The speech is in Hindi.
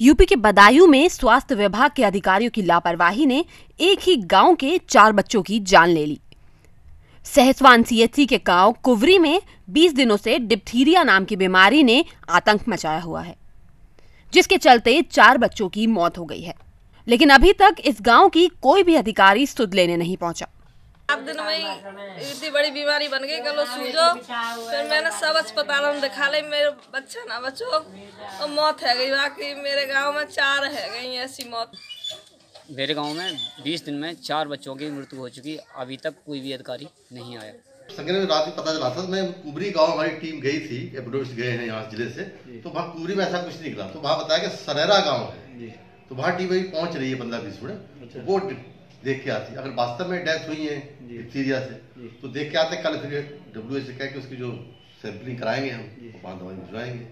यूपी के बदायूं में स्वास्थ्य विभाग के अधिकारियों की लापरवाही ने एक ही गाँव के चार बच्चों की जान ले ली। सहसवान सीएचसी के गाँव कुवरी में 20 दिनों से डिप्थीरिया नाम की बीमारी ने आतंक मचाया हुआ है, जिसके चलते चार बच्चों की मौत हो गई है। लेकिन अभी तक इस गाँव की कोई भी अधिकारी सुध लेने नहीं पहुँचा। सात दिन में इतनी बड़ी बीमारी बन गई कलो सूजो। फिर मैंने सब अस्पतालों में दिखा ली मेरे बच्चा ना बचो। और मौत है गई बाकी मेरे गाँव में चार है गई ऐसी मौत। मेरे गाँव में 20 दिन में चार बच्चों की मृत्यु हो चुकी अभी तक कोई भी अधिकारी नहीं आया। संगने में रात में पता चला था मैं कुमरी गाँव हमारी टीम गई थी एबडोस गए हैं यहाँ ज़िले से तो वहाँ कुमरी में ऐसा कुछ नहीं निकला। तो वहाँ बताया कि सरेरा गाँव है। तो वहाँ टीम अभी पहुँच रही है पंद्रह बीस मिनट। वो देख के आती अगर वास्तव में डेथ हुई है डिप्थीरिया से तो देख के आते कल फिर डब्ल्यू एच से कह के उसकी जो सैंपलिंग कराएँगे हम वहाँ दवाई भिजवाएँगे।